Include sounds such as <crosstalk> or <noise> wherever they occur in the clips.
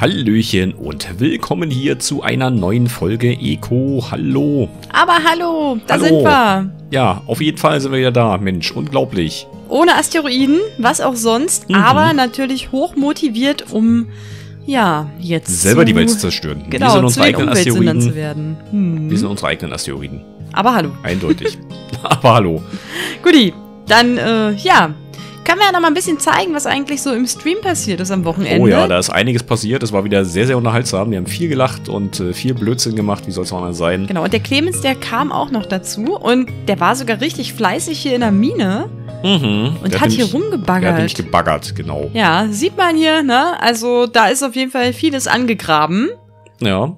Hallöchen und willkommen hier zu einer neuen Folge Eco. Hallo. Aber hallo, da Hallo. sind wir. Ja, auf jeden Fall sind wir wieder da. Mensch, unglaublich. Ohne Asteroiden, was auch sonst, Mhm. aber natürlich hoch motiviert, um ja, jetzt Selber die Welt zu zerstören. Genau, wir sind unsere eigenen Umweltsündern zu Asteroiden. werden. Hm. Wir sind unsere eigenen Asteroiden. Aber hallo. Eindeutig. <laughs> Aber hallo. Guti, dann äh, ja, können wir ja noch mal ein bisschen zeigen, was eigentlich so im Stream passiert ist am Wochenende. Oh ja, da ist einiges passiert. Es war wieder sehr, sehr unterhaltsam. Wir haben viel gelacht und äh, viel Blödsinn gemacht. Wie soll es auch anders sein? Genau, und der Clemens, der kam auch noch dazu und der war sogar richtig fleißig hier in der Mine Mhm. und Der hat Der hier hat nämlich rumgebaggert. gebaggert, genau. Ja, sieht man hier, ne? Also da ist auf jeden Fall vieles angegraben. Ja.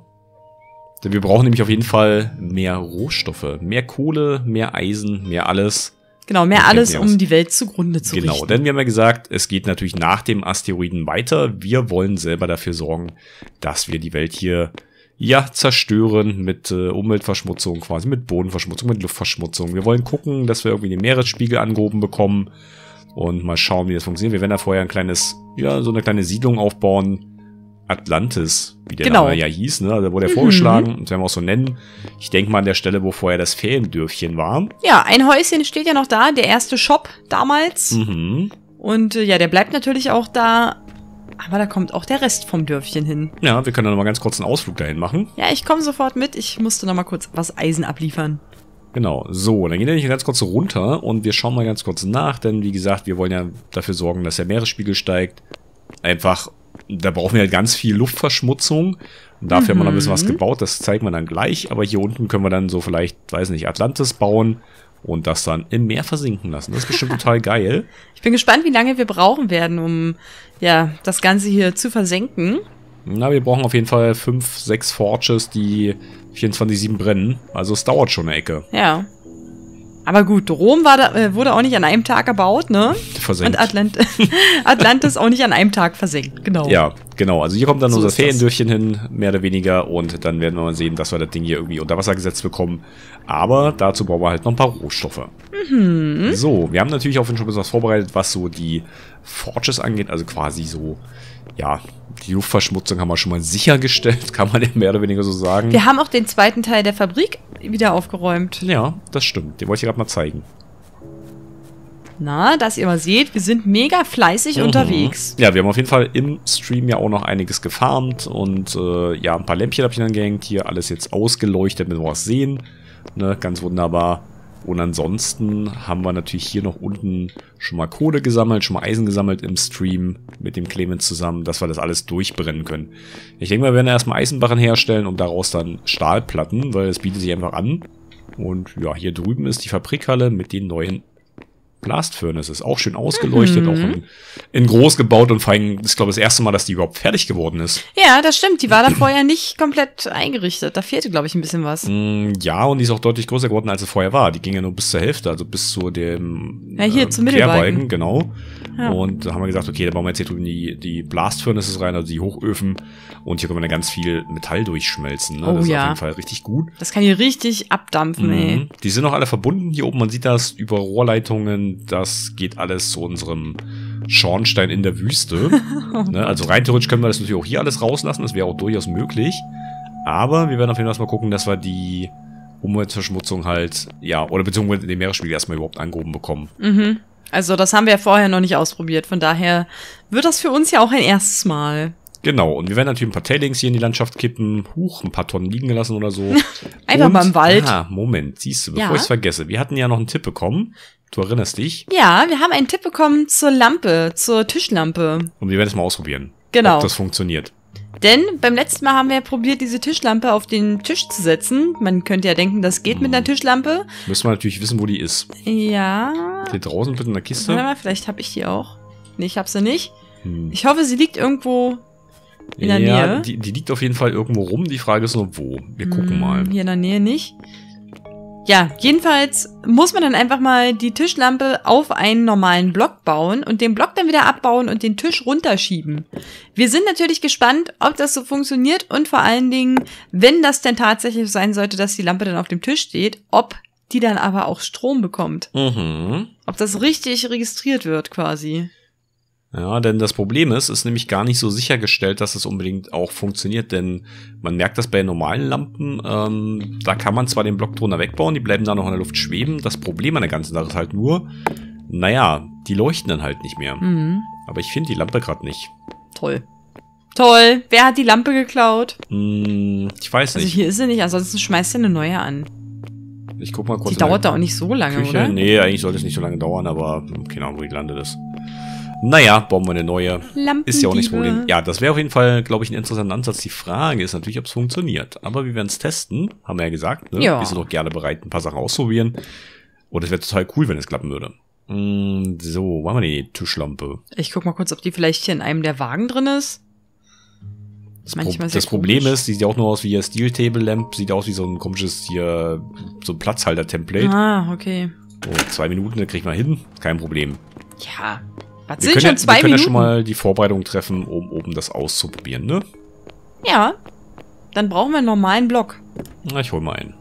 Denn wir brauchen nämlich auf jeden Fall mehr Rohstoffe. Mehr Kohle, mehr Eisen, mehr alles. Genau, mehr alles, um die Welt zugrunde zu Genau, richten. denn wir haben ja gesagt, es geht natürlich nach dem Asteroiden weiter. Wir wollen selber dafür sorgen, dass wir die Welt hier ja zerstören mit äh, Umweltverschmutzung, quasi mit Bodenverschmutzung, mit Luftverschmutzung. Wir wollen gucken, dass wir irgendwie den Meeresspiegel angehoben bekommen und mal schauen, wie das funktioniert. Wir werden da vorher ein kleines, ja, so eine kleine Siedlung aufbauen. Atlantis, wie der Genau. Name ja hieß, ne? Da wurde er Mhm. vorgeschlagen und werden wir auch so nennen. Ich denke mal an der Stelle, wo vorher das Feriendörfchen war. Ja, ein Häuschen steht ja noch da, der erste Shop damals. Mhm. Und äh, ja, der bleibt natürlich auch da. Aber da kommt auch der Rest vom Dörfchen hin. Ja, wir können dann noch mal ganz kurz einen Ausflug dahin machen. Ja, ich komme sofort mit. Ich musste noch mal kurz was Eisen abliefern. Genau, so, dann gehen wir nicht ganz kurz runter und wir schauen mal ganz kurz nach, denn wie gesagt, wir wollen ja dafür sorgen, dass der Meeresspiegel steigt. Einfach, da brauchen wir halt ganz viel Luftverschmutzung. Und dafür haben wir noch ein bisschen was gebaut, das zeigen wir dann gleich. Aber hier unten können wir dann so vielleicht, weiß nicht, Atlantis bauen und das dann im Meer versinken lassen. Das ist bestimmt total <laughs> geil. Ich bin gespannt, wie lange wir brauchen werden, um ja das Ganze hier zu versenken. Na, wir brauchen auf jeden Fall fünf, sechs Forges, die 24-7 brennen. Also es dauert schon eine Ecke. Ja. Aber gut, Rom war da, äh, wurde auch nicht an einem Tag erbaut, ne? Versenkt. Und Atlant <laughs> Atlantis auch nicht an einem Tag versenkt, genau. Ja, genau. Also hier kommt dann So unser. Feriendörfchen hin, mehr oder weniger. Und dann werden wir mal sehen, dass wir das Ding hier irgendwie unter Wasser gesetzt bekommen. Aber dazu brauchen wir halt noch ein paar Rohstoffe. Mhm. So, wir haben natürlich auch schon ein bisschen was vorbereitet, was so die Forges angeht. Also quasi so, ja, die Luftverschmutzung haben wir schon mal sichergestellt, <laughs> kann man ja mehr oder weniger so sagen. Wir haben auch den zweiten Teil der Fabrik wieder aufgeräumt. Ja, das stimmt. Den wollte ich gerade mal zeigen. Na, dass ihr mal seht, wir sind mega fleißig Mhm. unterwegs. Ja, wir haben auf jeden Fall im Stream ja auch noch einiges gefarmt und äh, ja, ein paar Lämpchen habe ich dann gehängt. Hier alles jetzt ausgeleuchtet, damit wir was sehen. Ne, ganz wunderbar. Und ansonsten haben wir natürlich hier noch unten schon mal Kohle gesammelt, schon mal Eisen gesammelt im Stream mit dem Clemens zusammen, dass wir das alles durchbrennen können. Ich denke mal, wir werden erstmal Eisenbarren herstellen und daraus dann Stahlplatten, weil es bietet sich einfach an. Und ja, hier drüben ist die Fabrikhalle mit den neuen Blast Furnaces. Auch schön ausgeleuchtet, auch in, in groß gebaut und vor allem, ist glaube ich das erste Mal, dass die überhaupt fertig geworden ist. Ja, das stimmt. Die war da vorher nicht komplett eingerichtet. Da fehlte, glaube ich, ein bisschen was. Mm, Ja, und die ist auch deutlich größer geworden, als sie vorher war. Die ging ja nur bis zur Hälfte, also bis zu dem Ja, hier zum Mittelbalken. genau. Ja. Und da haben wir gesagt, okay, da bauen wir jetzt hier drüben die, die Blast Furnaces rein, also die Hochöfen. Und hier können wir dann ganz viel Metall durchschmelzen. Ne? Oh das ist ja. auf jeden Fall richtig gut. Das kann hier richtig abdampfen, ey. Mhm. Die sind auch alle verbunden hier oben. Man sieht das über Rohrleitungen. Das geht alles zu unserem Schornstein in der Wüste. <laughs> ne? Also rein theoretisch können wir das natürlich auch hier alles rauslassen. Das wäre auch durchaus möglich. Aber wir werden auf jeden Fall erstmal gucken, dass wir die Umweltverschmutzung halt, ja, oder beziehungsweise den Meeresspiegel erstmal überhaupt angehoben bekommen. Mhm. Also, das haben wir ja vorher noch nicht ausprobiert. Von daher wird das für uns ja auch ein erstes Mal. Genau, und wir werden natürlich ein paar Tailings hier in die Landschaft kippen. Huch, ein paar Tonnen liegen gelassen oder so. <laughs> Einfach und, mal im Wald. Ah, Moment, siehst du, bevor Ja. ich es vergesse. Wir hatten ja noch einen Tipp bekommen. Du erinnerst dich. Ja, wir haben einen Tipp bekommen zur Lampe, zur Tischlampe. Und wir werden es mal ausprobieren. Genau. Ob das funktioniert. Denn beim letzten Mal haben wir ja probiert, diese Tischlampe auf den Tisch zu setzen. Man könnte ja denken, das geht mit einer Tischlampe. Müssen wir natürlich wissen, wo die ist. Ja. Hier draußen bitte in der Warte Kiste. mal, vielleicht habe ich die auch. Nee, ich habe sie nicht. Hm. Ich hoffe, sie liegt irgendwo in der ja, Nähe. Die, die liegt auf jeden Fall irgendwo rum. Die Frage ist nur wo. Wir gucken Hm, mal. Hier in der Nähe nicht. Ja, jedenfalls muss man dann einfach mal die Tischlampe auf einen normalen Block bauen und den Block dann wieder abbauen und den Tisch runterschieben. Wir sind natürlich gespannt, ob das so funktioniert und vor allen Dingen, wenn das denn tatsächlich sein sollte, dass die Lampe dann auf dem Tisch steht, ob die dann aber auch Strom bekommt. Mhm. Ob das richtig registriert wird quasi. Ja, denn das Problem ist, ist nämlich gar nicht so sichergestellt, dass es unbedingt auch funktioniert, denn man merkt das bei normalen Lampen, ähm, da kann man zwar den Block drunter wegbauen, die bleiben da noch in der Luft schweben. Das Problem an der ganzen Sache ist halt nur, naja, die leuchten dann halt nicht mehr. Mhm. Aber ich finde die Lampe gerade nicht. Toll. Toll. Wer hat die Lampe geklaut? Hm, ich weiß Also nicht. hier ist sie nicht, ansonsten schmeißt er eine neue an. Ich guck mal kurz. Die dauert da auch nicht so lange, Küche. oder? Nee, eigentlich sollte es nicht so lange dauern, aber keine Ahnung, wo die gelandet ist. Naja, bauen wir eine neue. Ist ja auch nicht Problem. Ja, das wäre auf jeden Fall, glaube ich, ein interessanter Ansatz. Die Frage ist natürlich, ob es funktioniert. Aber wir werden es testen, haben wir ja gesagt. Ne? Ja. Wir sind doch gerne bereit, ein paar Sachen auszuprobieren. Und es wäre total cool, wenn es klappen würde. Mm, So, wo haben wir die Tischlampe? Ich guck mal kurz, ob die vielleicht hier in einem der Wagen drin ist. Das, Manchmal Pro das Problem komisch. ist, die sieht ja auch nur aus wie ihr Steel Table Lamp, sieht aus wie so ein komisches hier, so ein Platzhalter-Template. Ah, okay. So, zwei Minuten, dann kriegt man hin, kein Problem. Ja. Was Wir sind können, schon ja, zwei wir können ja Minuten? schon mal die Vorbereitung treffen, um oben das auszuprobieren, ne? ja. Dann brauchen wir einen normalen Block. Na, ich hol mal einen.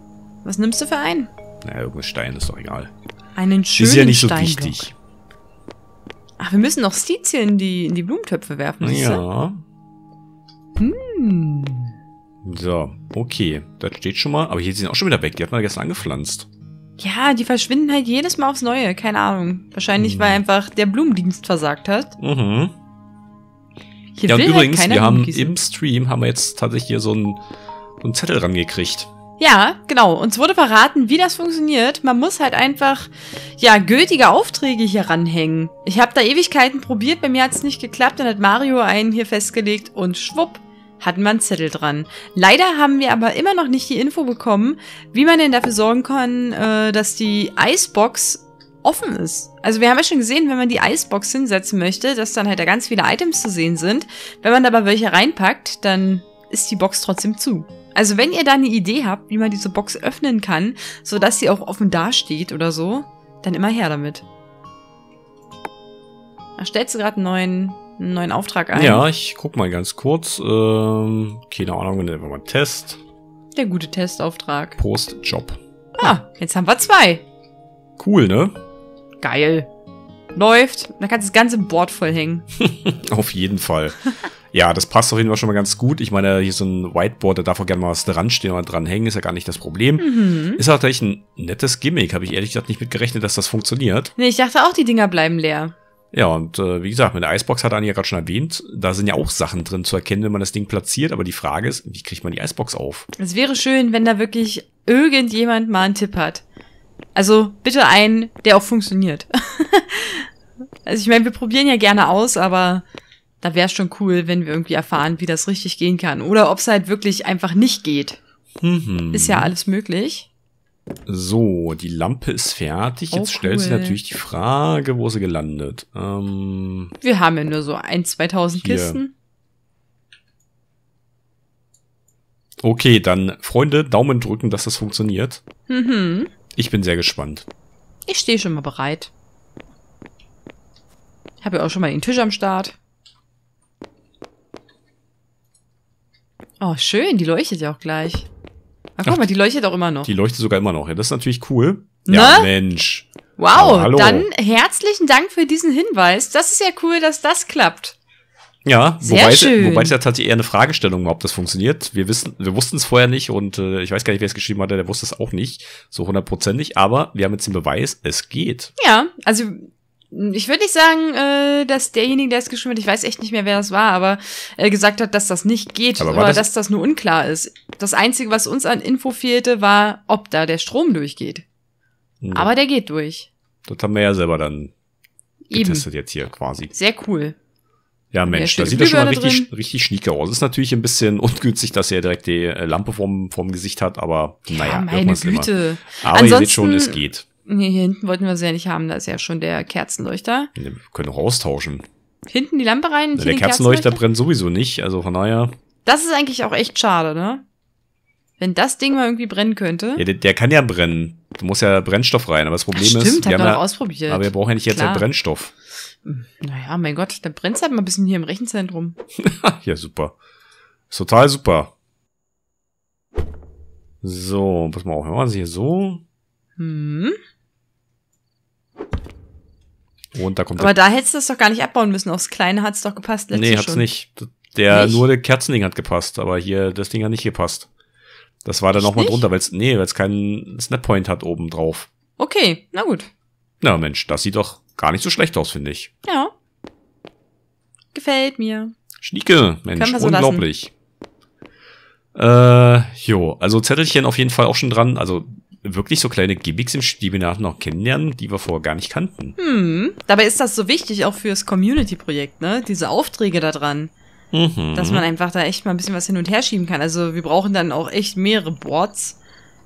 Was nimmst du für einen? Naja, irgendein Stein ist doch egal. Einen schönen ist ja nicht so Steinblock. wichtig. Ach, wir müssen noch Stizien in die, in die Blumentöpfe werfen. Ja. Hm. So, okay. Das steht schon mal. Aber hier sind auch schon wieder weg. Die hat man gestern angepflanzt. Ja, die verschwinden halt jedes Mal aufs Neue. Keine Ahnung. Wahrscheinlich, Hm. weil einfach der Blumendienst versagt hat. Mhm. Hier Ja, und will übrigens, halt wir haben im Stream haben wir jetzt tatsächlich hier so einen, so einen Zettel rangekriegt. Ja, genau. Uns wurde verraten, wie das funktioniert. Man muss halt einfach, ja, gültige Aufträge hier ranhängen. Ich habe da Ewigkeiten probiert, bei mir hat's nicht geklappt. Dann hat Mario einen hier festgelegt und schwupp, hatten wir einen Zettel dran. Leider haben wir aber immer noch nicht die Info bekommen, wie man denn dafür sorgen kann, äh, dass die Icebox offen ist. Also wir haben ja schon gesehen, wenn man die Icebox hinsetzen möchte, dass dann halt da ganz viele Items zu sehen sind. Wenn man aber welche reinpackt, dann ist die Box trotzdem zu. Also wenn ihr da eine Idee habt, wie man diese Box öffnen kann, sodass sie auch offen dasteht oder so, dann immer her damit. Da stellst du gerade einen neuen, einen neuen Auftrag ein. Ja, ich guck mal ganz kurz. Ähm, keine Ahnung, nehmen wir mal Test. Der gute Testauftrag. Post-Job. Ah, jetzt haben wir zwei. Cool, ne? Geil. Läuft. Da kannst du das ganze Board voll hängen. <laughs> Auf jeden Fall. <laughs> Ja, das passt auf jeden Fall schon mal ganz gut. Ich meine, hier so ein Whiteboard, da darf auch gerne mal was dran stehen oder dran hängen, ist ja gar nicht das Problem. Mhm. Ist auch tatsächlich ein nettes Gimmick. Habe ich ehrlich gesagt nicht mit gerechnet, dass das funktioniert. Nee, ich dachte auch, die Dinger bleiben leer. Ja, und äh, wie gesagt, mit der Icebox hat Anni ja gerade schon erwähnt, da sind ja auch Sachen drin zu erkennen, wenn man das Ding platziert. Aber die Frage ist, wie kriegt man die Icebox auf? Es wäre schön, wenn da wirklich irgendjemand mal einen Tipp hat. Also bitte einen, der auch funktioniert. <laughs> also ich meine, wir probieren ja gerne aus, aber da wäre es schon cool, wenn wir irgendwie erfahren, wie das richtig gehen kann. Oder ob es halt wirklich einfach nicht geht. Mhm. Ist ja alles möglich. So, die Lampe ist fertig. Jetzt Oh, stellt sich natürlich die Frage, wo sie gelandet? Ähm, Wir haben ja nur so ein, 2000 Hier. Kisten. okay, dann Freunde, Daumen drücken, dass das funktioniert. Mhm. Ich bin sehr gespannt. Ich stehe schon mal bereit. Ich habe ja auch schon mal den Tisch am Start. Oh, schön, die leuchtet ja auch gleich. Ach, guck mal, die leuchtet auch immer noch. Die leuchtet sogar immer noch. Ja, das ist natürlich cool. Ne? Ja, Mensch. Wow, dann herzlichen Dank für diesen Hinweis. Das ist ja cool, dass das klappt. Ja, Sehr wobei, schön. wobei es ja tatsächlich eher eine Fragestellung war, ob das funktioniert. Wir wissen, wir wussten es vorher nicht und äh, ich weiß gar nicht, wer es geschrieben hatte, der wusste es auch nicht, so hundertprozentig. Aber wir haben jetzt den Beweis, es geht. Ja, also ich würde nicht sagen, äh, dass derjenige, der es geschrieben hat, ich weiß echt nicht mehr, wer das war, aber äh, gesagt hat, dass das nicht geht Aber oder das- dass das nur unklar ist. Das Einzige, was uns an Info fehlte, war, ob da der Strom durchgeht. Hm, Aber der geht durch. das haben wir ja selber dann Eben. getestet jetzt hier quasi. Sehr cool. Ja, Mensch, ja da sieht das schon mal richtig, richtig schnieke aus. Ist natürlich ein bisschen <laughs> ungünstig, dass er direkt die äh, Lampe vorm, vorm Gesicht hat, aber naja, ja, meine irgendwas immer. Güte. Aber ihr seht schon, es Ansonsten- geht. Nee, hier hinten wollten wir sie ja nicht haben, da ist ja schon der Kerzenleuchter. Wir können auch austauschen. Hinten die Lampe rein, hier Der den Kerzenleuchter brennt sowieso nicht, also von daher. Das ist eigentlich auch echt schade, ne? Wenn das Ding mal irgendwie brennen könnte. Ja, der, der kann ja brennen. Du musst ja Brennstoff rein, aber das Problem Ach, ist, stimmt, wir hab haben wir ja, ausprobiert. aber wir brauchen ja nicht jetzt den Brennstoff. Naja, mein Gott, da brennt's halt mal ein bisschen hier im Rechenzentrum. <laughs> ja, super. Ist total super. So, pass mal auf, wir machen es hier so. Hm. Und da kommt Aber da hättest du das doch gar nicht abbauen müssen. Aufs Kleine hat's doch gepasst Nee, hat's schon. nicht. Der, Nicht? nur der Kerzending hat gepasst, aber hier, das Ding hat nicht gepasst. Das war dann nochmal drunter, weil es, nee, weil es keinen Snappoint hat oben drauf. Okay, na gut. Na Mensch, das sieht doch gar nicht so schlecht aus, finde ich. Ja. Gefällt mir. Schnieke, Mensch, so unglaublich. Äh, jo, also Zettelchen auf jeden Fall auch schon dran. Also wirklich so kleine Gimmicks im Spiel, die wir nachher noch kennenlernen, die wir vorher gar nicht kannten. Hm. Dabei ist das so wichtig auch fürs Community-Projekt, ne? Diese Aufträge da dran. Mhm. Dass man einfach da echt mal ein bisschen was hin und her schieben kann. Also wir brauchen dann auch echt mehrere Boards.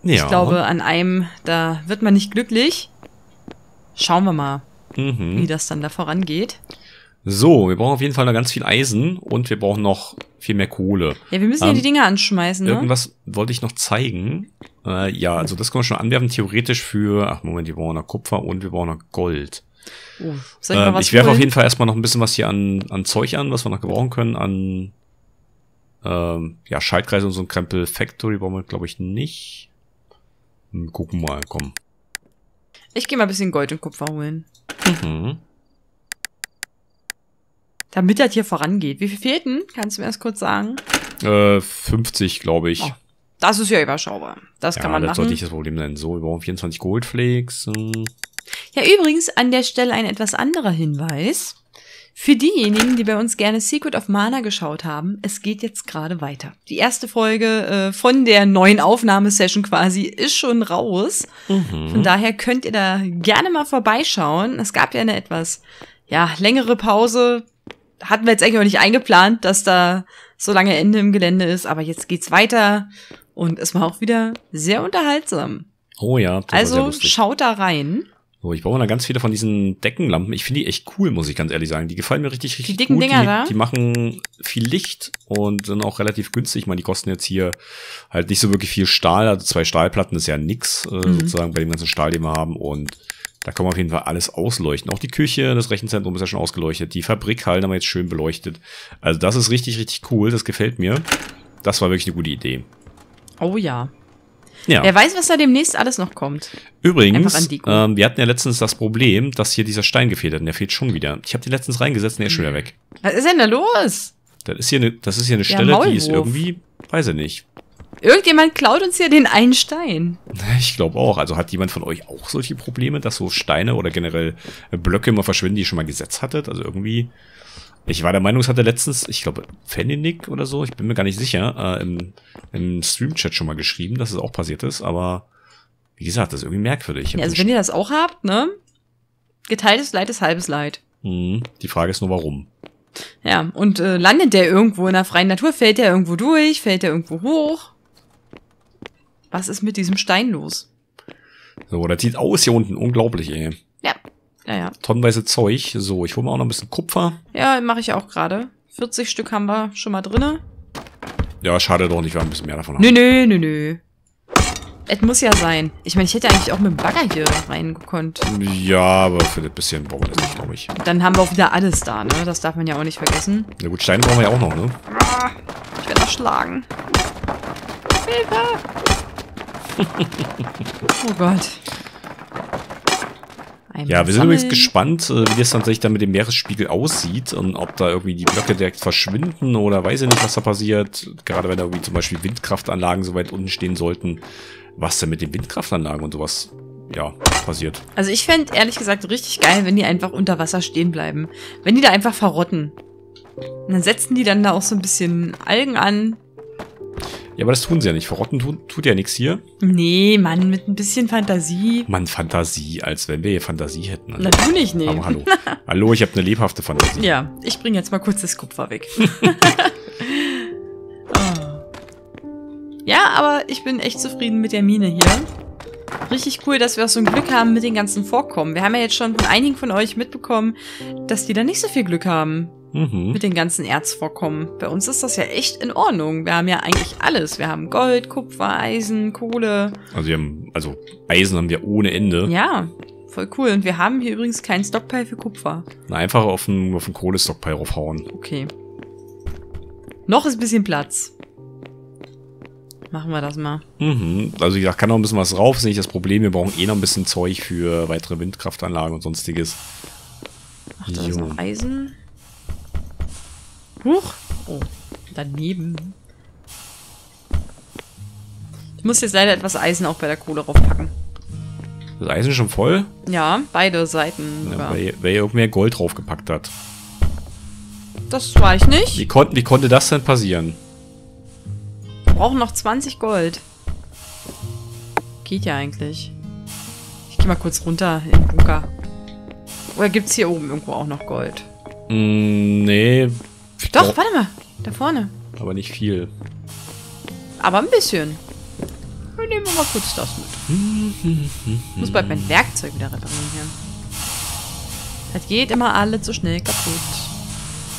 ja. Ich glaube, an einem, da wird man nicht glücklich. Schauen wir mal, Mhm. wie das dann da vorangeht. So, wir brauchen auf jeden Fall noch ganz viel Eisen und wir brauchen noch viel mehr Kohle. Ja, wir müssen ja Ähm, die Dinger anschmeißen, ne? Irgendwas wollte ich noch zeigen. Äh, ja, also das können wir schon anwerfen, theoretisch für, ach Moment, wir brauchen noch Kupfer und wir brauchen noch Gold. Oh, soll ich Ähm, was ich werfe auf jeden Fall erstmal noch ein bisschen was hier an, an Zeug an, was wir noch gebrauchen können, an ähm, ja, Schaltkreise und so ein Krempel Factory brauchen wir, glaube ich, nicht. Hm, gucken mal, komm. Ich gehe mal ein bisschen Gold und Kupfer holen. Mhm. Damit das hier vorangeht. Wie viel fehlten? Kannst du mir das kurz sagen? Äh, 50, glaube ich. Oh, Das ist ja überschaubar. Das kann ja, man das machen. sollte nicht das Problem sein. So, wir brauchen 24 Goldflakes. Ja, übrigens an der Stelle ein etwas anderer Hinweis. Für diejenigen, die bei uns gerne Secret of Mana geschaut haben, es geht jetzt gerade weiter. Die erste Folge äh, von der neuen Aufnahmesession quasi ist schon raus. Mhm. Von daher könnt ihr da gerne mal vorbeischauen. Es gab ja eine etwas, ja, längere Pause. Hatten wir jetzt eigentlich auch nicht eingeplant, dass da so lange Ende im Gelände ist, aber jetzt geht's weiter und es war auch wieder sehr unterhaltsam. Oh ja, Also schaut da rein. So, ich brauche da ganz viele von diesen Deckenlampen. Ich finde die echt cool, muss ich ganz ehrlich sagen. Die gefallen mir richtig, richtig dicken gut. Dinger die, da? die machen viel Licht und sind auch relativ günstig. Ich meine, die kosten jetzt hier halt nicht so wirklich viel Stahl. Also zwei Stahlplatten ist ja nix, äh, Mhm. sozusagen bei dem ganzen Stahl, den wir haben. Und da kann man auf jeden Fall alles ausleuchten. Auch die Küche, das Rechenzentrum ist ja schon ausgeleuchtet. Die Fabrikhallen haben wir jetzt schön beleuchtet. Also das ist richtig, richtig cool. Das gefällt mir. Das war wirklich eine gute Idee. Oh ja. Ja. Wer weiß, was da demnächst alles noch kommt. Übrigens, ähm, wir hatten ja letztens das Problem, dass hier dieser Stein gefehlt hat. Und der fehlt schon wieder. Ich habe den letztens reingesetzt und der ist schon wieder weg. Was ist denn da los? Das ist hier eine, das ist hier eine Stelle, die ist Maulwurf. irgendwie, weiß ich nicht. Irgendjemand klaut uns hier den einen Stein. Ich glaube auch. Also hat jemand von euch auch solche Probleme, dass so Steine oder generell Blöcke immer verschwinden, die ihr schon mal gesetzt hattet? Also irgendwie. Ich war der Meinung, es hatte letztens, ich glaube, Feninick oder so, ich bin mir gar nicht sicher, äh, im, im Stream-Chat schon mal geschrieben, dass es auch passiert ist, aber wie gesagt, das ist irgendwie merkwürdig. Ja, also wenn ihr das auch habt, ne? Geteiltes Leid ist halbes Leid. Mhm. Die Frage ist nur, warum. Ja, und äh, landet der irgendwo in der freien Natur? Fällt der irgendwo durch? Fällt der irgendwo hoch? Was ist mit diesem Stein los? So, das sieht aus hier unten. Unglaublich, ey. Ja, ja, ja. Tonnenweise Zeug. So, ich hole mir auch noch ein bisschen Kupfer. Ja, mache ich auch gerade. 40 Stück haben wir schon mal drinne. Ja, schade doch nicht, wir haben ein bisschen mehr davon haben. Nö, nö, nö, nö. Es muss ja sein. Ich meine, ich hätte eigentlich auch mit dem Bagger hier reingekonnt. Ja, aber für das bisschen brauchen wir das nicht, glaube ich. Dann haben wir auch wieder alles da, ne? Das darf man ja auch nicht vergessen. Na gut, Steine brauchen wir ja auch noch, ne? Ich werde erschlagen. Hilfe! Oh Gott. Einmal Ja, wir sind übrigens sammeln. gespannt, äh, wie das dann sich dann mit dem Meeresspiegel aussieht und ob da irgendwie die Blöcke direkt verschwinden oder weiß ich nicht, was da passiert. Gerade wenn da irgendwie zum Beispiel Windkraftanlagen so weit unten stehen sollten, was denn mit den Windkraftanlagen und sowas, ja, passiert. Also ich fände ehrlich gesagt richtig geil, wenn die einfach unter Wasser stehen bleiben. Wenn die da einfach verrotten. Und dann setzen die dann da auch so ein bisschen Algen an. Ja, aber das tun sie ja nicht. Verrotten tut, tut ja nichts hier. Nee, Mann, mit ein bisschen Fantasie. Mann, Fantasie, als wenn wir hier Fantasie hätten. Na, du nicht. Aber hallo. <laughs> hallo, ich habe eine lebhafte Fantasie. Ja, ich bring jetzt mal kurz das Kupfer weg. <laughs> <laughs> oh. Ja, aber ich bin echt zufrieden mit der Mine hier. Richtig cool, dass wir auch so ein Glück haben mit den ganzen Vorkommen. Wir haben ja jetzt schon von einigen von euch mitbekommen, dass die da nicht so viel Glück haben Mhm. mit den ganzen Erzvorkommen. Bei uns ist das ja echt in Ordnung. Wir haben ja eigentlich alles. Wir haben Gold, Kupfer, Eisen, Kohle. Also wir haben, also Eisen haben wir ohne Ende. Ja, voll cool. Und wir haben hier übrigens keinen Stockpile für Kupfer. Na, einfach auf den, auf den Kohlestockpile raufhauen. Okay. Noch ist ein bisschen Platz. Machen wir das mal. Mhm. Also wie gesagt, kann noch ein bisschen was rauf, ist nicht das Problem. Wir brauchen eh noch ein bisschen Zeug für weitere Windkraftanlagen und sonstiges. Ach, da ist Jo. noch Eisen. Huch. Oh, daneben. Ich muss jetzt leider etwas Eisen auch bei der Kohle raufpacken. Das Eisen ist schon voll, Ja, beide Seiten ja, weil, weil irgendwer Gold draufgepackt hat. Das war ich nicht. Wie, kon wie konnte das denn passieren? Wir brauchen noch 20 Gold. Geht ja eigentlich. Ich geh mal kurz runter in den Bunker. Oder gibt's hier oben irgendwo auch noch Gold? Mm, nee. Doch, glaub- warte mal. Da vorne. Aber nicht viel. Aber ein bisschen. Dann nehmen wir mal kurz das mit. Ich muss bald mein Werkzeug wieder reparieren hier. Das geht immer alle zu schnell kaputt.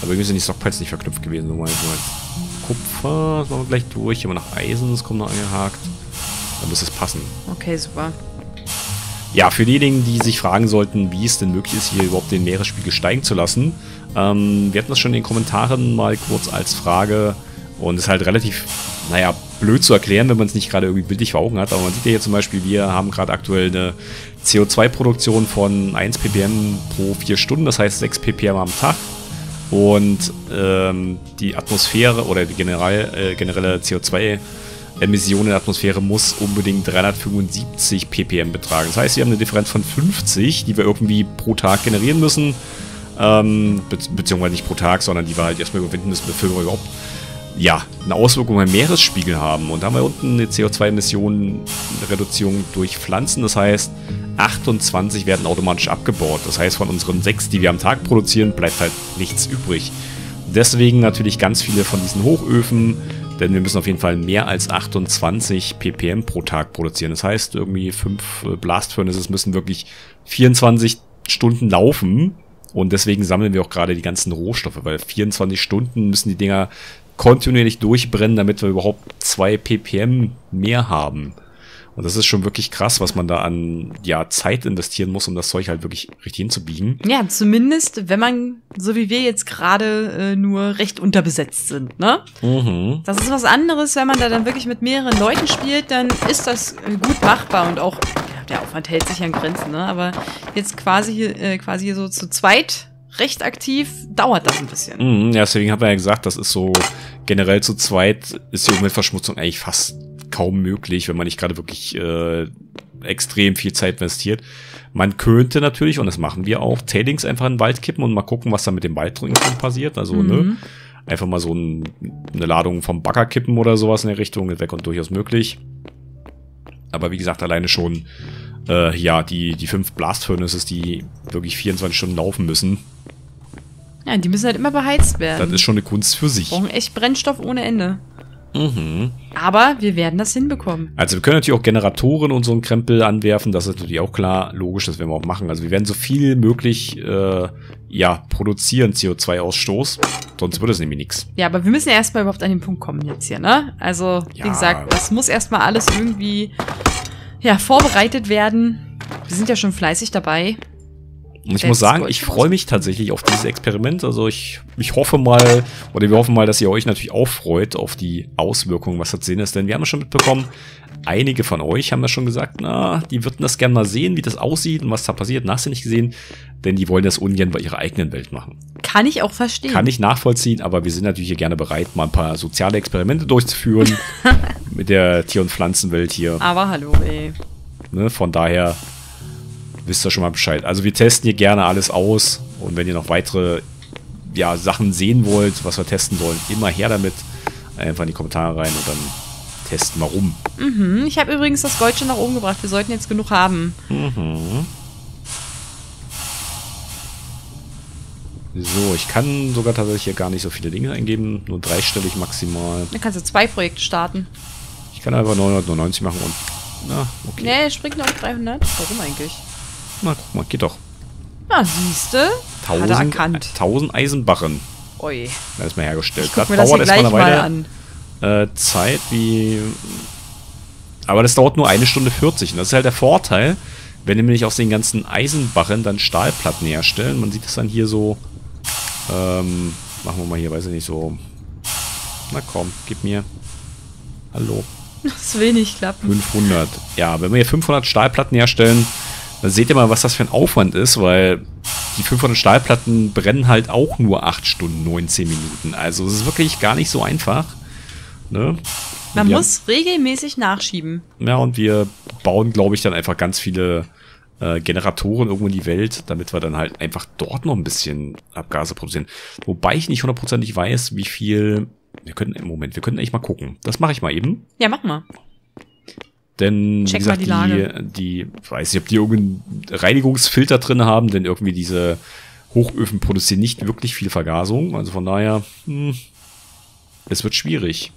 Aber irgendwie sind die Stockpiles nicht verknüpft gewesen. So mal, so mal Kupfer, das machen wir gleich durch. Hier haben wir noch Eisen, das kommt noch angehakt. Dann muss es passen. Okay, super. Ja, für diejenigen, die sich fragen sollten, wie es denn möglich ist, hier überhaupt den Meeresspiegel steigen zu lassen. Ähm, wir hatten das schon in den Kommentaren mal kurz als Frage und ist halt relativ, naja, blöd zu erklären, wenn man es nicht gerade irgendwie bildlich vor Augen hat. Aber man sieht ja hier zum Beispiel, wir haben gerade aktuell eine CO2-Produktion von 1 ppm pro 4 Stunden, das heißt 6 ppm am Tag. Und ähm, die Atmosphäre oder die generell, äh, generelle CO2 Emission in der Atmosphäre muss unbedingt 375 ppm betragen. Das heißt, wir haben eine Differenz von 50, die wir irgendwie pro Tag generieren müssen. Ähm, be beziehungsweise nicht pro Tag, sondern die wir halt erstmal überwinden müssen, bevor wir überhaupt ja, eine Auswirkung beim Meeresspiegel haben. Und da haben wir unten eine CO2-Emissionen-Reduzierung durch Pflanzen. Das heißt, 28 werden automatisch abgebaut. Das heißt, von unseren 6, die wir am Tag produzieren, bleibt halt nichts übrig. Deswegen natürlich ganz viele von diesen Hochöfen, denn wir müssen auf jeden Fall mehr als 28 ppm pro Tag produzieren. Das heißt, irgendwie fünf äh, Blast Furnaces müssen wirklich 24 Stunden laufen. Und deswegen sammeln wir auch gerade die ganzen Rohstoffe, weil 24 Stunden müssen die Dinger kontinuierlich durchbrennen, damit wir überhaupt 2 ppm mehr haben. Und das ist schon wirklich krass, was man da an ja, Zeit investieren muss, um das Zeug halt wirklich richtig hinzubiegen. Ja, zumindest, wenn man, so wie wir jetzt gerade, äh, nur recht unterbesetzt sind, ne? Mhm. Das ist was anderes, wenn man da dann wirklich mit mehreren Leuten spielt, dann ist das äh, gut machbar und auch, ja, der Aufwand hält sich an Grenzen, ne? Aber jetzt quasi hier, äh, quasi hier so zu zweit recht aktiv dauert das ein bisschen. Mhm, ja, deswegen hat man ja gesagt, das ist so generell zu zweit ist die Umweltverschmutzung eigentlich fast kaum möglich, wenn man nicht gerade wirklich äh, extrem viel Zeit investiert. Man könnte natürlich, und das machen wir auch, Tailings einfach in den Wald kippen und mal gucken, was da mit dem Wald ringsum passiert. Also, ne, Mhm. einfach mal so ein, eine Ladung vom Bagger kippen oder sowas in der Richtung, weg und durchaus möglich. Aber wie gesagt, alleine schon, äh, ja, die, die fünf Blast Furnaces, die wirklich 24 Stunden laufen müssen, Ja, die müssen halt immer beheizt das werden. ist schon eine Kunst für sich. brauchen echt Brennstoff ohne Ende. Mhm. Aber wir werden das hinbekommen. Also wir können natürlich auch Generatoren und so einen Krempel anwerfen, das ist natürlich auch klar, logisch, das werden wir auch machen. Also wir werden so viel möglich äh, ja, produzieren, CO2-Ausstoß, sonst wird es nämlich nichts. Ja, aber wir müssen ja erstmal überhaupt an den Punkt kommen jetzt hier, ne? Also, wie Ja. gesagt, das muss erstmal alles irgendwie ja, vorbereitet werden. Wir sind ja schon fleißig dabei. Und ich muss sagen, ich freue mich tatsächlich auf dieses Experiment. Also ich, ich hoffe mal, oder wir hoffen mal, dass ihr euch natürlich auch freut auf die Auswirkungen, was das Sinn ist. Denn wir haben ja schon mitbekommen, einige von euch haben ja schon gesagt, na, die würden das gerne mal sehen, wie das aussieht und was da passiert. Hast du nicht gesehen? Denn die wollen das ungern bei ihrer eigenen Welt machen. Kann ich auch verstehen. Kann ich nachvollziehen, aber wir sind natürlich hier gerne bereit, mal ein paar soziale Experimente durchzuführen <laughs> mit der Tier- und Pflanzenwelt hier. Aber hallo, ey. Ne? Von daher wisst ihr schon mal Bescheid. Also wir testen hier gerne alles aus und wenn ihr noch weitere ja, Sachen sehen wollt, was wir testen sollen, immer her damit. Einfach in die Kommentare rein und dann testen wir rum. Mhm, ich habe übrigens das Gold schon nach oben gebracht. Wir sollten jetzt genug haben. Mhm. So, ich kann sogar tatsächlich hier gar nicht so viele Dinge eingeben, nur dreistellig maximal. Dann kannst du zwei Projekte starten. Ich kann einfach 999 machen und. Na, okay. Nee, springt noch auf 300. Warum eigentlich? Na, guck mal, geht doch. Na, siehste. Hat er 1000, erkannt. 1000 Eisenbarren. Oi. Da ist mal hergestellt. Ich guck mir das hier erstmal gleich mal an. äh, Zeit wie. Aber das dauert nur eine Stunde 40. Und das ist halt der Vorteil, wenn wir nämlich aus den ganzen Eisenbarren dann Stahlplatten herstellen. Man sieht das dann hier so. Ähm, machen wir mal hier, weiß ich nicht, so. Na komm, gib mir. Hallo. <laughs> Das will nicht klappen. 500. Ja, wenn wir hier 500 Stahlplatten herstellen, dann seht ihr mal, was das für ein Aufwand ist, weil die 500 Stahlplatten brennen halt auch nur 8 Stunden, 19 Minuten. Also es ist wirklich gar nicht so einfach. Ne? Man wir, muss regelmäßig nachschieben. Ja, und wir bauen, glaube ich, dann einfach ganz viele äh, Generatoren irgendwo in die Welt, damit wir dann halt einfach dort noch ein bisschen Abgase produzieren. Wobei ich nicht hundertprozentig weiß, wie viel... Wir können im Moment, wir können echt mal gucken. Das mache ich mal eben. Ja, mach mal. Denn, Check wie gesagt, die die, die, weiß nicht, ob die irgendeinen Reinigungsfilter drin haben, denn irgendwie diese Hochöfen produzieren nicht wirklich viel Vergasung. Also von daher, hm, es wird schwierig.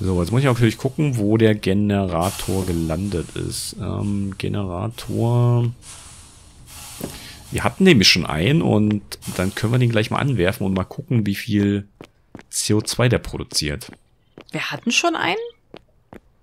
So, jetzt muss ich natürlich gucken, wo der Generator gelandet ist. Ähm, Generator. Wir hatten nämlich schon einen und dann können wir den gleich mal anwerfen und mal gucken, wie viel CO2 der produziert. Wir hatten schon einen?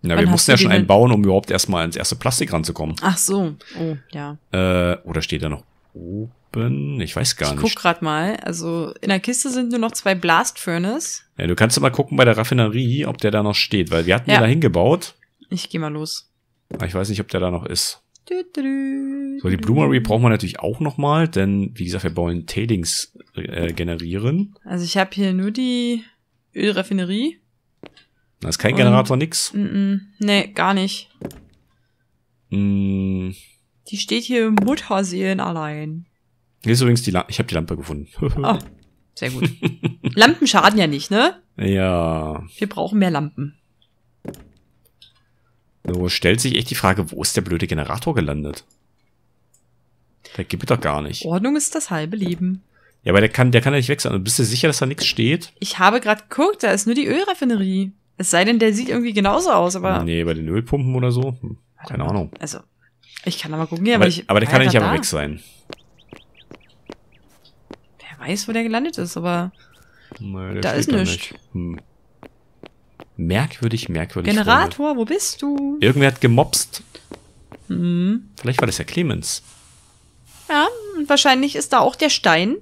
Na, Wann wir mussten du ja schon einen bauen, um überhaupt erstmal ans erste Plastik ranzukommen. Ach so. Oh, ja. Äh, oder steht er noch oben? Ich weiß gar ich nicht. guck grad mal. Also in der Kiste sind nur noch zwei Blast Furnace. Ja, du kannst ja mal gucken bei der Raffinerie, ob der da noch steht, weil wir hatten ja, Ja. da hingebaut. Ich geh mal los. Aber ich weiß nicht, ob der da noch ist. Dü, dü, dü, So, die Bloomery brauchen wir natürlich auch nochmal, denn, wie gesagt, wir wollen Tailings äh, generieren. Also ich habe hier nur die Ölraffinerie. Da ist kein Und- Generator, nix. Mm -mm. Nee, gar nicht. Hm, Die steht hier Mutterseelen allein. hier ist übrigens die Lampe. Ich habe die Lampe gefunden. <laughs> Oh, sehr gut. Lampen schaden ja nicht, ne? ja. Wir brauchen mehr Lampen. So, stellt sich echt die Frage, wo ist der blöde Generator gelandet? Der gibt es doch gar nicht. Ordnung ist das halbe Leben. Ja, aber der kann, der kann ja nicht weg sein. Und Bist du sicher, dass da nichts steht? Ich habe gerade geguckt, da ist nur die Ölraffinerie. Es sei denn, der sieht irgendwie genauso aus, aber. Nee, bei den Ölpumpen oder so? Hm, keine. Ahnung. Also, ich kann da mal gucken, ja, aber, aber, ich. aber der kann ja nicht einfach da. weg sein. Wer weiß, wo der gelandet ist, aber. Nee, Da ist nichts. nicht. Hm. Merkwürdig, merkwürdig. Generator, wo bist du? Freunde. Irgendwer hat gemobst. Hm. Vielleicht war das ja Clemens. Ja, und wahrscheinlich ist da auch der Stein.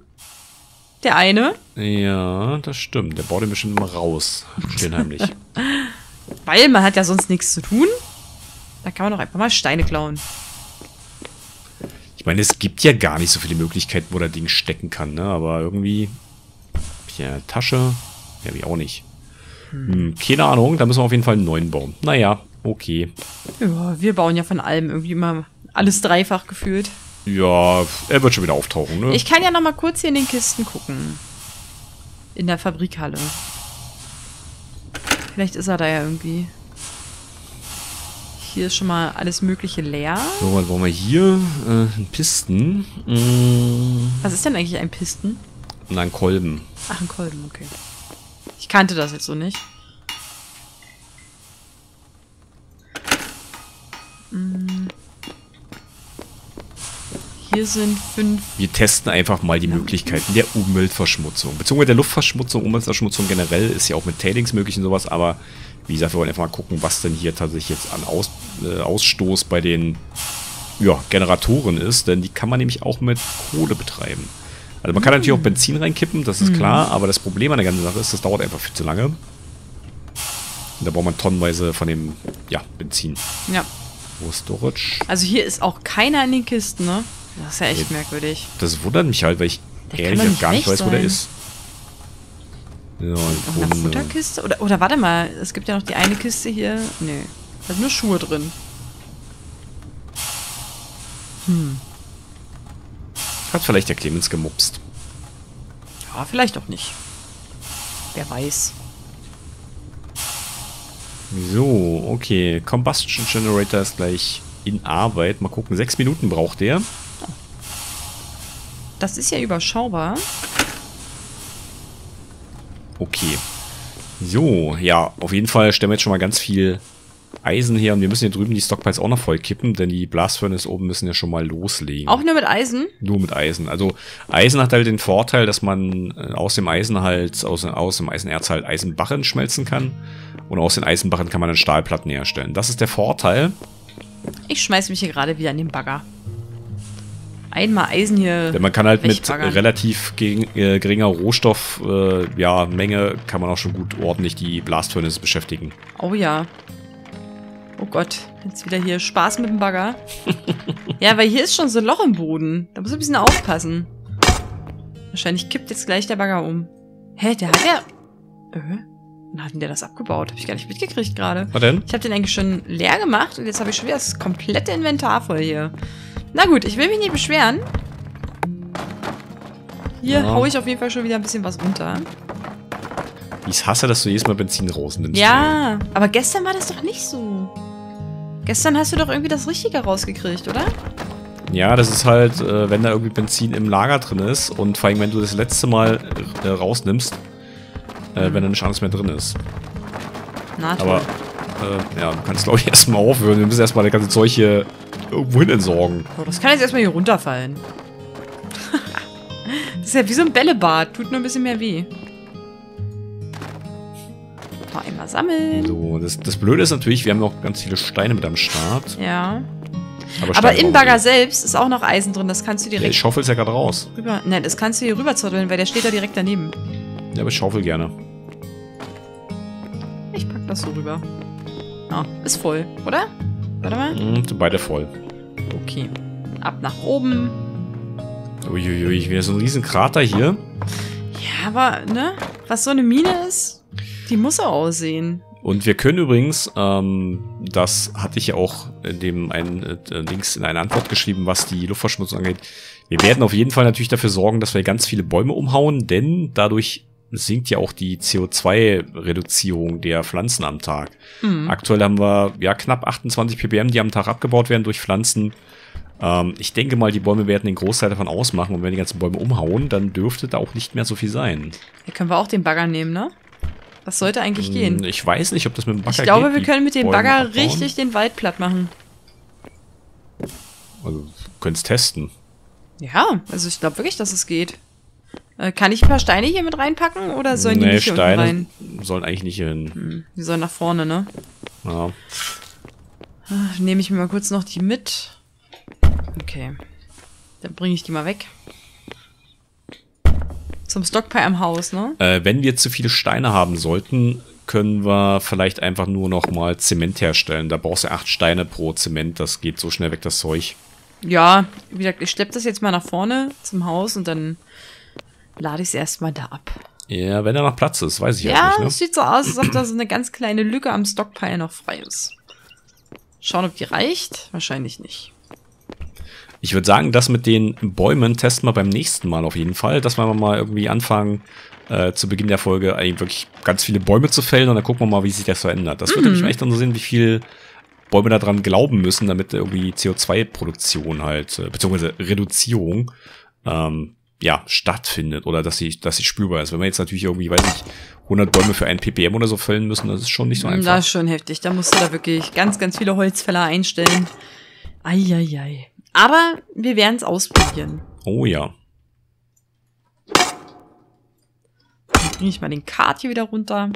Der eine. Ja, das stimmt. Der baut den bestimmt immer raus. Schön heimlich. <laughs> Weil man hat ja sonst nichts zu tun. Da kann man doch einfach mal Steine klauen. Ich meine, es gibt ja gar nicht so viele Möglichkeiten, wo der Ding stecken kann, ne? Aber irgendwie. Ja, Tasche. Ja, wie auch nicht. Hm, keine Ahnung, da müssen wir auf jeden Fall einen neuen bauen. Naja, okay. Ja, wir bauen ja von allem irgendwie immer alles dreifach gefühlt. Ja, er wird schon wieder auftauchen, ne? Ich kann ja noch mal kurz hier in den Kisten gucken. In der Fabrikhalle. Vielleicht ist er da ja irgendwie. Hier ist schon mal alles Mögliche leer. So, was wollen wir hier? Äh, ein Pisten. Mm, Was ist denn eigentlich ein Pisten? und ein Kolben. Ach, ein Kolben, okay. Ich kannte das jetzt so nicht. Mm. Hier sind fünf. Wir testen einfach mal die Möglichkeiten der Umweltverschmutzung. Beziehungsweise der Luftverschmutzung, Umweltverschmutzung generell ist ja auch mit Tailings möglich und sowas, aber wie gesagt, wir wollen einfach mal gucken, was denn hier tatsächlich jetzt an Aus, äh, Ausstoß bei den ja, Generatoren ist, denn die kann man nämlich auch mit Kohle betreiben. Also man kann natürlich auch Benzin reinkippen, das ist klar, aber das Problem an der ganzen Sache ist, das dauert einfach viel zu lange. Und da braucht man tonnenweise von dem, ja, Benzin. Ja. Wo ist Storage? Also hier ist auch keiner in den Kisten, ne? Das ist ja echt Nee. merkwürdig. Das wundert mich halt, weil ich Der ehrlich gesagt gar nicht nicht weiß, wo der ist. Ja, im Irgendeine Grunde. Futterkiste? Oder, oder warte mal, es gibt ja noch die eine Kiste hier. Nee. Da sind nur Schuhe drin. Hat vielleicht der Clemens gemupst. Ja, vielleicht auch nicht. Wer weiß. So, okay. Combustion Generator ist gleich in Arbeit. Mal gucken, sechs Minuten braucht der. Das ist ja überschaubar. Okay. So, ja, auf jeden Fall stellen wir jetzt schon mal ganz viel Eisen her und wir müssen hier drüben die Stockpiles auch noch voll kippen, denn die Blast Furnace oben müssen ja schon mal loslegen. Auch nur mit Eisen. Nur mit Eisen. Also Eisen hat halt den Vorteil, dass man äh, aus dem Eisen halt, aus, aus dem Eisenerz halt Eisenbarren schmelzen kann. Und aus den Eisenbarren kann man dann Stahlplatten herstellen. Das ist der Vorteil. Ich schmeiß mich hier gerade wieder an den Bagger. Einmal Eisen hier. Denn man kann halt mit relativ äh, geringer Rohstoff, äh, ja, Menge, kann man auch schon gut ordentlich die Blast Furnace beschäftigen. Oh ja. Oh Gott, jetzt wieder hier Spaß mit dem Bagger. <laughs> ja, weil hier ist schon so ein Loch im Boden. Da muss ich ein bisschen aufpassen. Wahrscheinlich kippt jetzt gleich der Bagger um. Hä, der hat ja... Äh, wann hat denn der das abgebaut? Hab ich gar nicht mitgekriegt gerade. Was denn? Ich habe den eigentlich schon leer gemacht und jetzt habe ich schon wieder das komplette Inventar voll hier. Na gut, ich will mich nicht beschweren. Hier Ja. hau ich auf jeden Fall schon wieder ein bisschen was runter. Ich hasse, dass du jedes Mal Benzin rausnimmst. Ja, aber gestern war das doch nicht so. Gestern hast du doch irgendwie das Richtige rausgekriegt, oder? Ja, das ist halt, äh, wenn da irgendwie Benzin im Lager drin ist und vor allem, wenn du das letzte Mal äh, rausnimmst, äh, wenn da nicht alles mehr drin ist. Na toll. Aber, äh, ja, du kannst, glaube ich, <laughs> erstmal aufhören. Wir müssen erstmal das ganze Zeug hier irgendwo hin entsorgen. Oh, das kann jetzt erstmal hier runterfallen. <laughs> das ist ja wie so ein Bällebad. Tut nur ein bisschen mehr weh. Noch einmal sammeln. So, das, das Blöde ist natürlich, wir haben noch ganz viele Steine mit am Start. Ja. Aber, Aber im Bagger wir. selbst ist auch noch Eisen drin. Das kannst du Ja, ich direkt schaufel es ja gerade raus. rüber... Nein, das kannst du hier rüber zotteln, weil der steht da direkt daneben. Ja, aber ich schaufel gerne. Ich pack das so rüber. Ah, ist voll, oder? Warte mal. Mhm, sind beide voll. Okay. Ab nach oben. Uiuiui, wieder so ein riesen Krater hier. Ja, aber, ne? Was so eine Mine ist, die muss so aussehen. Und wir können übrigens, ähm, das hatte ich ja auch in dem einen äh, Links in einer Antwort geschrieben, was die Luftverschmutzung angeht. Wir werden auf jeden Fall natürlich dafür sorgen, dass wir ganz viele Bäume umhauen, denn dadurch sinkt ja auch die CO2-Reduzierung der Pflanzen am Tag. Hm. Aktuell haben wir ja knapp 28 ppm, die am Tag abgebaut werden durch Pflanzen. Ähm, ich denke mal, die Bäume werden den Großteil davon ausmachen und wenn die ganzen Bäume umhauen, dann dürfte da auch nicht mehr so viel sein. Hier können wir auch den Bagger nehmen, ne? Das sollte eigentlich gehen. Hm, Ich weiß nicht, ob das mit dem Bagger Ich glaube, geht, wir können mit dem Bäume Bagger abbauen. richtig den Wald platt machen. Also, können es testen. Ja, also ich glaube wirklich, dass es geht. Äh, kann ich ein paar Steine hier mit reinpacken oder sollen die nee, nicht hier Steine rein? sollen eigentlich nicht hier hin. Hm, die sollen nach vorne, ne? Ja. Ah, Nehme ich mir mal kurz noch die mit. Okay. Dann bringe ich die mal weg. Zum Stockpile am Haus, ne? Äh, wenn wir zu viele Steine haben sollten, können wir vielleicht einfach nur noch mal Zement herstellen. Da brauchst du acht Steine pro Zement. Das geht so schnell weg, das Zeug. Ja, wie gesagt, ich schleppe das jetzt mal nach vorne zum Haus und dann lade ich es erstmal da ab. Ja, wenn da noch Platz ist, weiß ich Ja, jetzt es nicht. Ne? sieht so aus, als ob da so eine ganz kleine Lücke am Stockpile noch frei ist. Schauen, ob die reicht. Wahrscheinlich nicht. Ich würde sagen, das mit den Bäumen testen wir beim nächsten Mal auf jeden Fall. Dass wir mal irgendwie anfangen, äh, zu Beginn der Folge eigentlich wirklich ganz viele Bäume zu fällen und dann gucken wir mal, wie sich das verändert. Das würde mich echt interessieren, wie viel Bäume daran glauben müssen, damit irgendwie CO2-Produktion halt, äh, beziehungsweise Reduzierung, ähm, ja, stattfindet oder dass sie, dass sie spürbar ist. Wenn wir jetzt natürlich irgendwie, weiß ich, 100 Bäume für ein ppm oder so fällen müssen, das ist schon nicht so Das einfach. ist schon heftig. Da musst du da wirklich ganz, ganz viele Holzfäller einstellen. Eieiei. Aber wir werden es ausprobieren. Oh ja. Dann bringe ich mal den Kart hier wieder runter.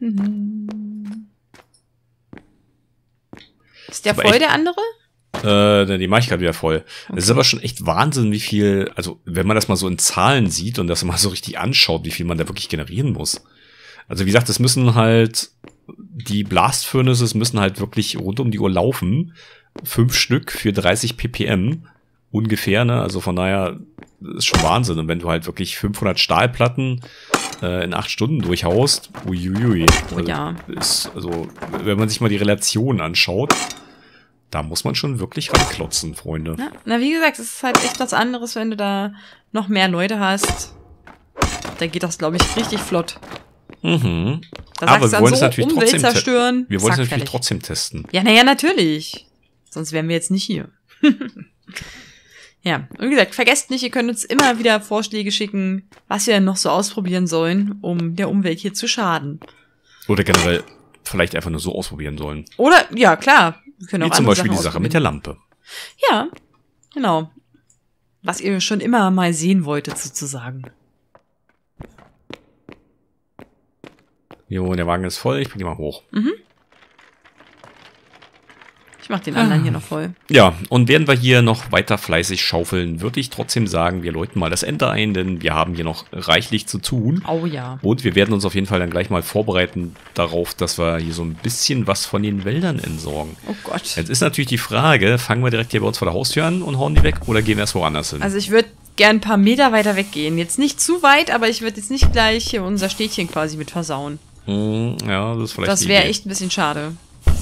Ist <laughs> der Aber voll, echt- der andere? Äh, die mache ich gerade wieder voll. Es ist aber schon echt Wahnsinn, wie viel, also wenn man das mal so in Zahlen sieht und das mal so richtig anschaut, wie viel man da wirklich generieren muss. Also wie gesagt, es müssen halt, die Blast Furnaces müssen halt wirklich rund um die Uhr laufen. Fünf Stück für 30 ppm ungefähr, ne? Also von daher das ist schon Wahnsinn. Und wenn du halt wirklich 500 Stahlplatten äh, in acht Stunden durchhaust, uiuiui. Oh ja. Ist, also wenn man sich mal die Relation anschaut, da muss man schon wirklich ranklotzen, Freunde. Ja, na, wie gesagt, es ist halt echt was anderes, wenn du da noch mehr Leute hast. Da geht das, glaube ich, richtig flott. Mhm. Da Aber wir wollen es so, natürlich Umwelt trotzdem zerstören. Wir wollen es natürlich fertig. trotzdem testen. Ja, naja, natürlich. Sonst wären wir jetzt nicht hier. <laughs> ja, und wie gesagt, vergesst nicht, ihr könnt uns immer wieder Vorschläge schicken, was wir denn noch so ausprobieren sollen, um der Umwelt hier zu schaden. Oder generell vielleicht einfach nur so ausprobieren sollen. Oder, ja, klar. Wie zum Beispiel die Sachen Sache mit der. Lampe. Ja, genau. Was ihr schon immer mal sehen wolltet, sozusagen. Jo, der Wagen ist voll, ich bring die mal hoch. Ich mach den anderen hier noch voll. Ja, und während wir hier noch weiter fleißig schaufeln, würde ich trotzdem sagen, wir läuten mal das Ende ein, denn wir haben hier noch reichlich zu tun. Oh ja. Und wir werden uns auf jeden Fall dann gleich mal vorbereiten darauf, dass wir hier so ein bisschen was von den Wäldern entsorgen. Oh Gott. Jetzt ist natürlich die Frage, fangen wir direkt hier bei uns vor der Haustür an und hauen die weg oder gehen wir erst woanders hin? Also ich würde gern ein paar Meter weiter weggehen. Jetzt nicht zu weit, aber ich würde jetzt nicht gleich unser Städtchen quasi mit versauen. Hm, ja, das ist vielleicht Das wäre echt ein bisschen schade.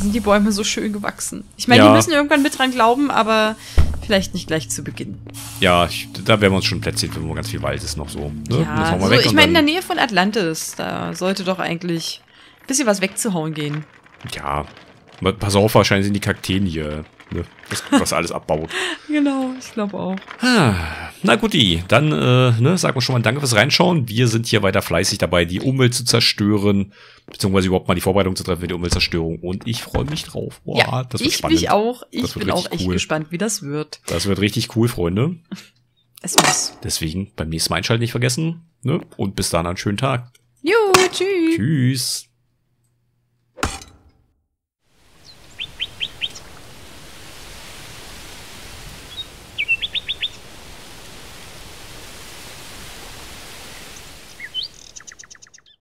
Sind die Bäume so schön gewachsen? Ich meine, Ja. die müssen irgendwann mit dran glauben, aber vielleicht nicht gleich zu Beginn. Ja, ich, da werden wir uns schon Plätzchen finden, wo ganz viel Wald ist noch so. Ne? Ja, so, ich meine, in der Nähe von Atlantis, da sollte doch eigentlich ein bisschen was wegzuhauen gehen. Ja, pass auf, wahrscheinlich sind die Kakteen hier, ne? das, was alles abbaut. <laughs> Genau, ich glaube auch. Na guti, dann äh, ne, sagen wir schon mal Danke fürs Reinschauen. Wir sind hier weiter fleißig dabei, die Umwelt zu zerstören, beziehungsweise überhaupt mal die Vorbereitung zu treffen für die Umweltzerstörung. Und ich freue mich drauf. Boah, ja, das wird ich spannend. mich auch. Ich bin auch echt cool. gespannt, wie das wird. Das wird richtig cool, Freunde. Es muss. Deswegen beim nächsten Mal einschalten nicht vergessen. Ne? Und bis dann einen schönen Tag. Jo, tschüss. Tschüss.